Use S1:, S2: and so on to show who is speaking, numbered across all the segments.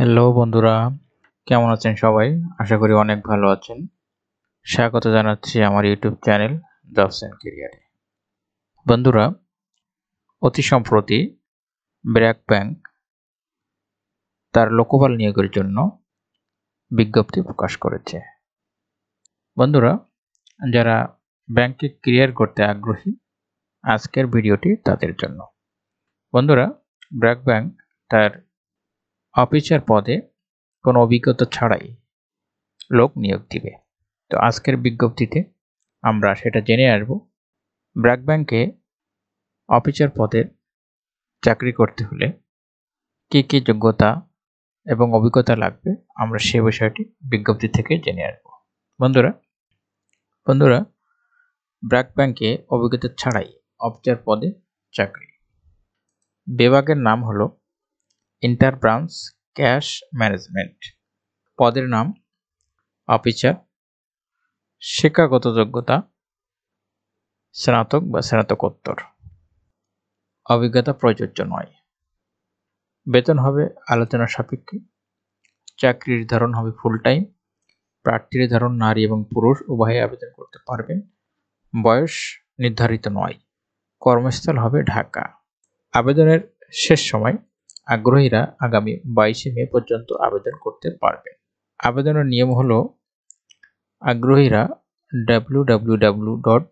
S1: Hello বন্ধুরা। কেমন আছেন সবাই? আশা করি অনেক ভালো আছেন। স্বাগত জানাচ্ছি আমার ইউটিউব চ্যানেল জবস অ্যান্ড কেরিয়ারে বন্ধুরা, অতি সম্প্রতি ব্র্যাক ব্যাংক তার লোকপাল নিয়োগের জন্য বিজ্ঞপ্তি প্রকাশ করেছে। বন্ধুরা, যারা ব্যাংকে ক্রিয়ার করতে আগ্রহী, আজকের ভিডিওটি তাদের জন্য। বন্ধুরা, ব্র্যাক ব্যাংক তার অফিসার পদে কোনো অভিজ্ঞতা ছাড়াই লোক নিয়োগ দিবে। তো আজকের বিজ্ঞপ্তিতে আমরা সেটা জেনে আসব, ব্র্যাক ব্যাংকে অফিসার পদে চাকরি করতে হলে কী কী যোগ্যতা এবং অভিজ্ঞতা লাগবে আমরা সে বিষয়টি বিজ্ঞপ্তি থেকে জেনে আসব। বন্ধুরা বন্ধুরা, ব্র্যাক ব্যাংকে অভিজ্ঞতা ছাড়াই অফিসার পদে চাকরি। বিভাগের নাম হলো ইন্টার ব্রাঞ্চ ক্যাশ ম্যানেজমেন্ট পদের নাম অফিসার শিক্ষাগত যোগ্যতা, স্নাতক বা স্নাতকোত্তর। অভিজ্ঞতা প্রযোজ্য নয়। বেতন হবে আলোচনা সাপেক্ষে। চাকরির ধরন হবে ফুল টাইম প্রার্থীর ধরন নারী এবং পুরুষ উভয়ে আবেদন করতে পারবেন। বয়স নির্ধারিত নয়। কর্মস্থল হবে ঢাকা। আবেদনের শেষ সময় আগ্রহীরা আগামী বাইশে মে পর্যন্ত আবেদন করতে পারবেন আবেদনের নিয়ম হলো, আগ্রহীরা W W W dot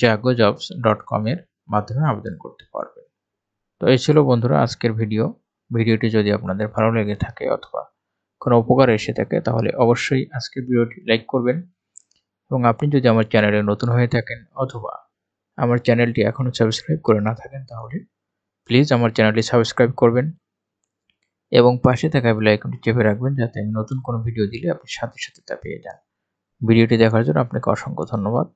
S1: Jago jobs dot কমের মাধ্যমে আবেদন করতে পারবেন তো এই ছিল বন্ধুরা আজকের ভিডিও। ভিডিওটি যদি আপনাদের ভালো লেগে থাকে অথবা কোনো উপকার এসে থাকে, তাহলে অবশ্যই আজকের ভিডিওটি লাইক করবেন। এবং আপনি যদি আমার চ্যানেলে নতুন হয়ে থাকেন অথবা আমার চ্যানেলটি এখনও সাবস্ক্রাইব করে না থাকেন, তাহলে প্লিজ আমার চ্যানেলটি সাবস্ক্রাইব করবেন। এবং পাশে থাকা বেল আইকনটি চেপে রাখবেন যাতে আমি নতুন কোনো ভিডিও দিলে আপনি সাথে সাথে তা পেয়ে যান। ভিডিওটি দেখার জন্য আপনাকে অসংখ্য ধন্যবাদ।